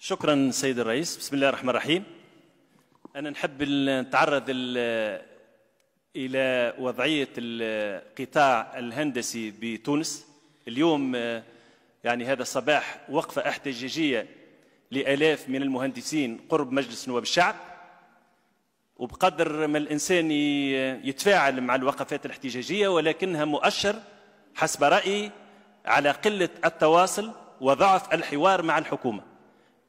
شكرا سيد الرئيس. بسم الله الرحمن الرحيم. أنا نحب نتعرض إلى وضعية القطاع الهندسي بتونس. اليوم يعني هذا الصباح وقفة احتجاجية لآلاف من المهندسين قرب مجلس نواب الشعب. وبقدر ما الإنسان يتفاعل مع الوقفات الاحتجاجية ولكنها مؤشر حسب رأيي على قلة التواصل وضعف الحوار مع الحكومة.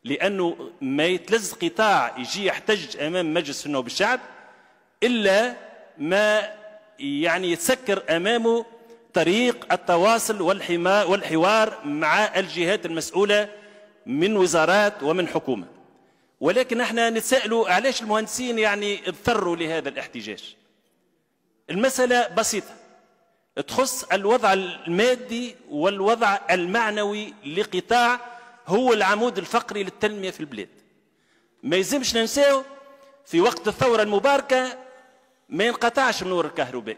لأنه ما يتلز قطاع يجي يحتج أمام مجلس النواب الشعب إلا ما يعني يتسكر أمامه طريق التواصل والحوار مع الجهات المسؤولة من وزارات ومن حكومة. ولكن إحنا نتساءلوا علاش المهندسين يعني اضطروا لهذا الاحتجاج. المسألة بسيطة. تخص الوضع المادي والوضع المعنوي لقطاع هو العمود الفقري للتنمية في البلاد. ما يلزمش ننساه في وقت الثورة المباركة ما ينقطعش النور الكهربائي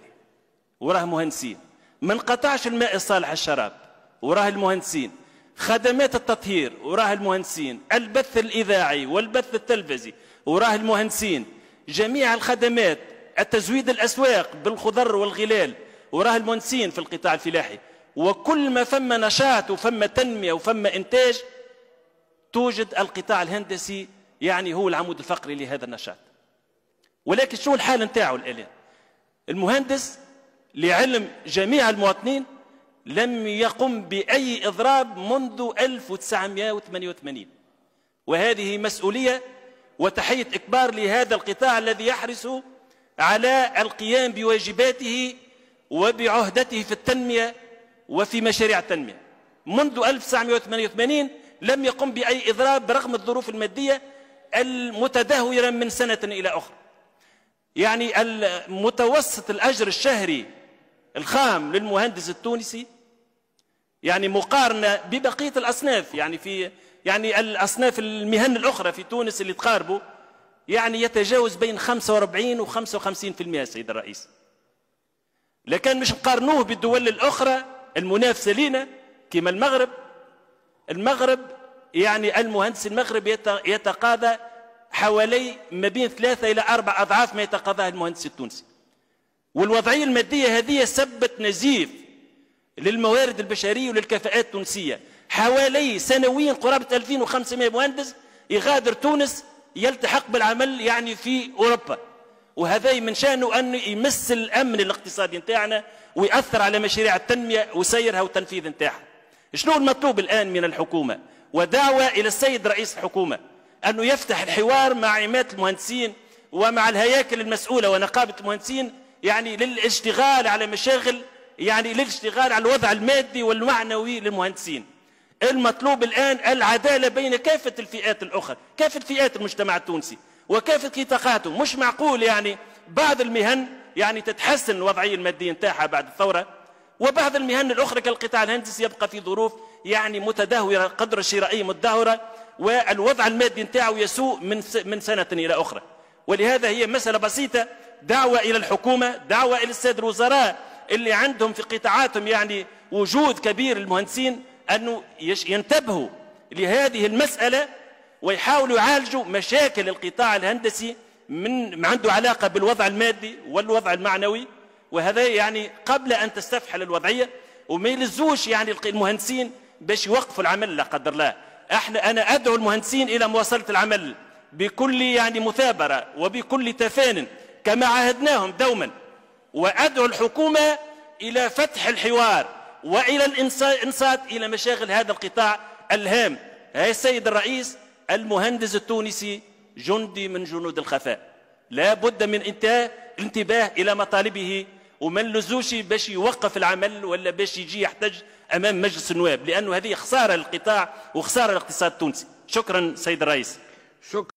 وراه مهندسين. ما انقطعش الماء الصالح الشراب وراه المهندسين. خدمات التطهير وراه المهندسين. البث الإذاعي والبث التلفزي وراه المهندسين. جميع الخدمات التزويد الأسواق بالخضر والغلال وراه المهندسين في القطاع الفلاحي. وكل ما فما نشاط وفما تنمية وفما إنتاج توجد القطاع الهندسي يعني هو العمود الفقري لهذا النشاط. ولكن شو الحال نتاعو الآن المهندس لعلم جميع المواطنين لم يقم بأي إضراب منذ 1988 وهذه مسؤولية وتحية إكبار لهذا القطاع الذي يحرص على القيام بواجباته وبعهدته في التنمية وفي مشاريع التنمية. منذ 1988 لم يقم بأي إضراب برغم الظروف المادية المتدهورة من سنة إلى أخرى. يعني المتوسط الأجر الشهري الخام للمهندس التونسي يعني مقارنة ببقية الأصناف يعني في يعني الأصناف المهن الأخرى في تونس اللي تقاربوا يعني يتجاوز بين 45 و 55% سيد الرئيس. لكن مش نقارنوه بالدول الأخرى المنافسة لنا كما المغرب المغرب يعني المهندس المغرب يتقاضى حوالي ما بين ثلاثة إلى أربع أضعاف ما يتقاضاه المهندس التونسي. والوضعية المادية هذه سبت نزيف للموارد البشرية وللكفاءات التونسية. حوالي سنويا قرابة 2500 مهندس يغادر تونس يلتحق بالعمل يعني في أوروبا. وهذا من شأنه أن يمس الأمن الاقتصادي نتاعنا ويأثر على مشاريع التنمية وسيرها والتنفيذ نتاعها. شنو المطلوب الآن من الحكومة؟ ودعوة إلى السيد رئيس الحكومة أنه يفتح الحوار مع عمات المهندسين ومع الهياكل المسؤولة ونقابة المهندسين يعني للاشتغال على مشاغل يعني للاشتغال على الوضع المادي والمعنوي للمهندسين. المطلوب الآن العدالة بين كافة الفئات الأخرى كافة فئات المجتمع التونسي وكافة نطاقاته مش معقول يعني بعض المهن يعني تتحسن الوضعية المادية نتاعها بعد الثورة؟ وبعض المهن الأخرى كالقطاع الهندسي يبقى في ظروف يعني متدهورة قدرة الشرائية متدهورة والوضع المادي نتاعه يسوء من من سنة إلى أخرى. ولهذا هي مسألة بسيطة دعوة إلى الحكومة دعوة إلى السادة الوزراء اللي عندهم في قطاعاتهم يعني وجود كبير المهندسين أنه ينتبهوا لهذه المسألة ويحاولوا يعالجوا مشاكل القطاع الهندسي من عنده علاقة بالوضع المادي والوضع المعنوي وهذا يعني قبل أن تستفحل الوضعية وما يلزوش يعني المهندسين باش يوقفوا العمل لا قدر الله. أحنا أنا أدعو المهندسين إلى مواصلة العمل بكل يعني مثابرة وبكل تفان كما عهدناهم دوما. وأدعو الحكومة إلى فتح الحوار وإلى الانصات إلى مشاغل هذا القطاع الهام. هاي السيد الرئيس المهندس التونسي جندي من جنود الخفاء. لا بد من الانتباه إلى مطالبه وما نلزوش باش يوقف العمل ولا باش يجي يحتج أمام مجلس النواب لأنه هذه خسارة للقطاع وخسارة للاقتصاد التونسي. شكرا سيد الرئيس. شكرا.